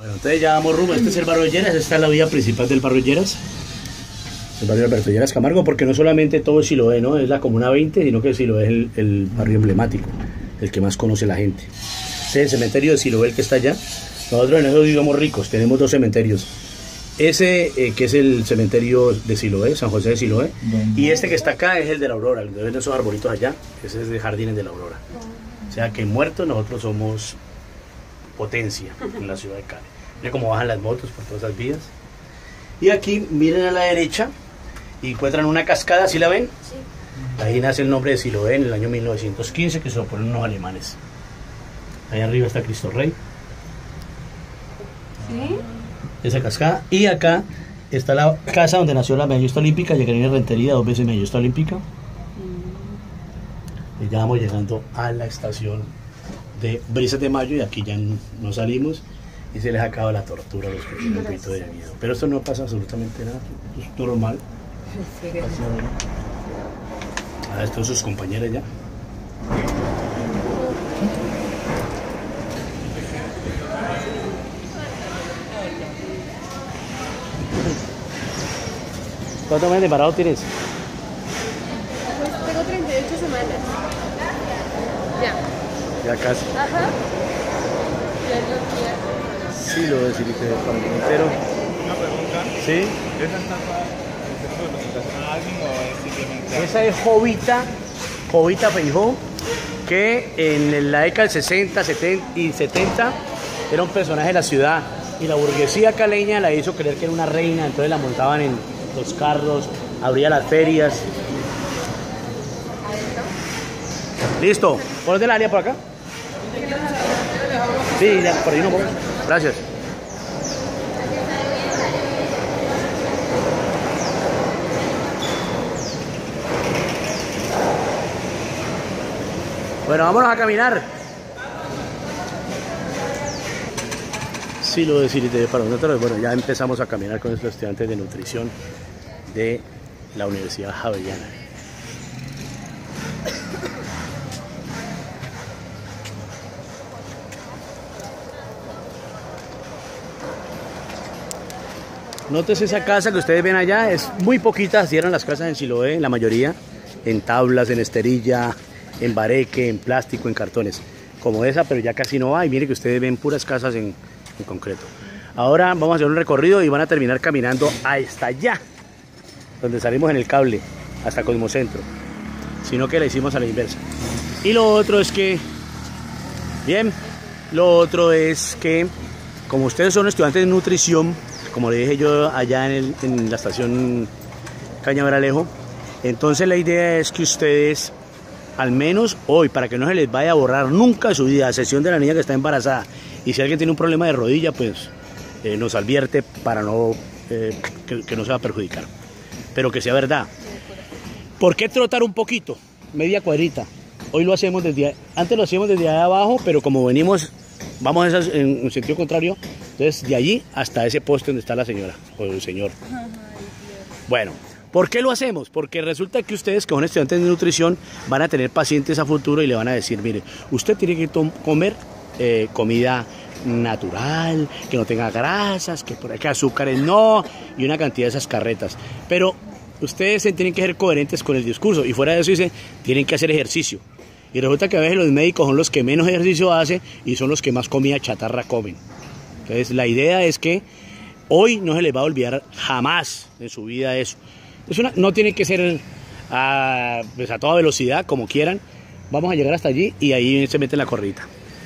Bueno, entonces ya vamos rumbo. Este es el barrio de Lleras, esta es la vía principal del barrio de Lleras. El barrio Alberto Lleras Camargo, porque no solamente todo es Siloé, ¿no? Es la Comuna 20, sino que Siloé es el, barrio emblemático, el que más conoce la gente. Este es el cementerio de Siloé, el que está allá. Nosotros en eso vivimos ricos, tenemos dos cementerios. Ese eh, que es el cementerio de Siloé, San José de Siloé, y este que está acá es el de la Aurora, el de esos arbolitos allá, ese es de Jardines de la Aurora. O sea que muertos nosotros somos potencia en la ciudad de Cali. Mira cómo bajan las motos por todas esas vías. Y aquí, miren a la derecha, y encuentran una cascada, ¿sí la ven? Sí. Ahí nace el nombre de Siloé en el año 1915, que se lo ponen unos alemanes. Ahí arriba está Cristo Rey, ¿Sí? esa cascada. Y acá está la casa donde nació la medallista olímpica, en Rentería, dos veces medallista olímpica. Y ya vamos llegando a la estación de Brisas de Mayo y aquí ya no salimos y se les acaba la tortura a los que tienen un poquito de miedo. Pero esto no pasa absolutamente nada, es normal. Ah, estos sus compañeros ya. ¿Cuántos meses de parado tienes? Pues tengo 38 semanas. Ya. Ya casi. Ajá. Sí, lo voy a decir que para el entero. Una pregunta, Sí. ¿esa estatua es de representación a alguien o es simplemente Esa es Jovita, Jovita Feijó, que en la década del 60 70 y 70 era un personaje de la ciudad y la burguesía caleña la hizo creer que era una reina, entonces la montaban en los carros, abría las ferias. Listo, ¿por dónde la área por acá? Sí, ya, por ahí no. Gracias. Bueno, vámonos a caminar. Sí, lo decir para nosotros. Bueno, ya empezamos a caminar con estos estudiantes de nutrición de la Universidad Javeriana. Nótese esa casa que ustedes ven allá, es muy poquita, así eran las casas en Siloé, la mayoría, en tablas, en esterilla, en bareque, en plástico, en cartones, como esa, pero ya casi no hay, mire que ustedes ven puras casas en, en concreto. Ahora vamos a hacer un recorrido y van a terminar caminando hasta allá, donde salimos en el cable, hasta Cosmocentro, sino que la hicimos a la inversa. Y lo otro es que, bien, lo otro es que, como ustedes son estudiantes de nutrición, como le dije yo allá en, el- en la estación Cañaveralejo, entonces la idea es que ustedes, al menos hoy, para que no se les vaya a borrar nunca su vida, a excepción de la niña que está embarazada, y si alguien tiene un problema de rodilla, pues eh, nos advierte para no, eh, que, no se va a perjudicar, pero que sea verdad. ¿Por qué trotar un poquito? Media cuadrita. Hoy lo hacemos desde, antes lo hacíamos desde allá abajo, pero como venimos, vamos en, en sentido contrario, entonces de allí hasta ese poste donde está la señora o el señor. Bueno, ¿por qué lo hacemos? Porque resulta que ustedes que son estudiantes de nutrición van a tener pacientes a futuro y le van a decir, mire, usted tiene que comer eh, comida natural, que no tenga grasas, que por aquí azúcares no, y una cantidad de esas carretas. Pero ustedes tienen que ser coherentes con el discurso y fuera de eso dice, tienen que hacer ejercicio. Y resulta que a veces los médicos son los que menos ejercicio hacen y son los que más comida chatarra comen. Entonces la idea es que hoy no se les va a olvidar jamás en su vida eso. Es una, no tiene que ser a, pues a toda velocidad, como quieran. Vamos a llegar hasta allí y ahí se mete la corridita.